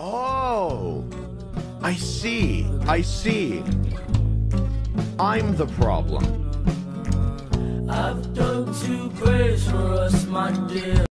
Oh, I see. I see. I'm the problem. I've done two graves for us, my dear.